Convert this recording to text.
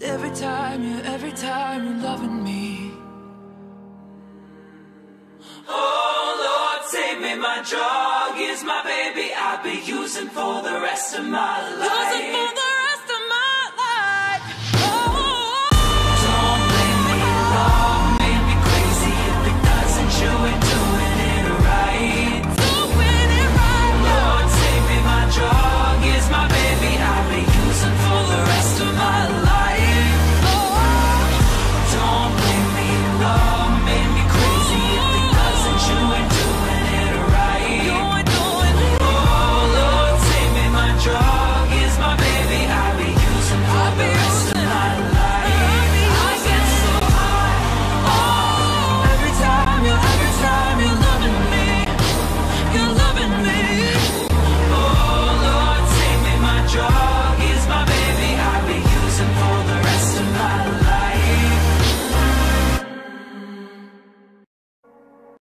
Every time, yeah, every time you're loving me. Oh Lord, save me, my drug is my baby. I'll be using for the rest of my life.